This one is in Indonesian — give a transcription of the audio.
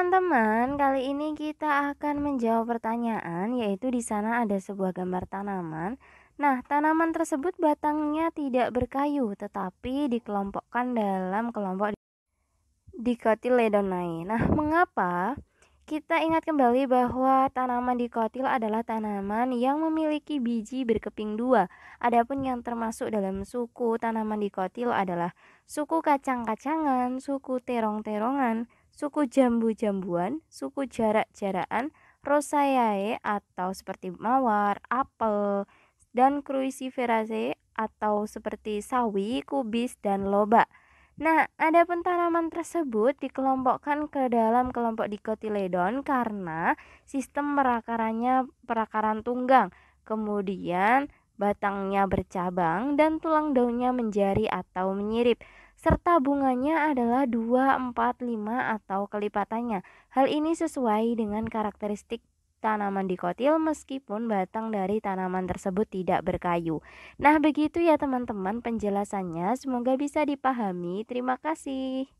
teman-teman, kali ini kita akan menjawab pertanyaan yaitu di sana ada sebuah gambar tanaman. Nah, tanaman tersebut batangnya tidak berkayu tetapi dikelompokkan dalam kelompok dikotiledonae. Nah, mengapa? Kita ingat kembali bahwa tanaman dikotil adalah tanaman yang memiliki biji berkeping dua. Adapun yang termasuk dalam suku tanaman dikotil adalah suku kacang-kacangan, suku terong-terongan, suku jambu-jambuan, suku jarak-jarakan, Rosaceae atau seperti mawar, apel, dan Cruciferaceae atau seperti sawi, kubis, dan lobak. Nah, ada tanaman tersebut dikelompokkan ke dalam kelompok dikotiledon karena sistem perakarannya perakaran tunggang. Kemudian batangnya bercabang dan tulang daunnya menjari atau menyirip serta bunganya adalah 2, 4, 5 atau kelipatannya. Hal ini sesuai dengan karakteristik tanaman dikotil meskipun batang dari tanaman tersebut tidak berkayu. Nah, begitu ya teman-teman penjelasannya. Semoga bisa dipahami. Terima kasih.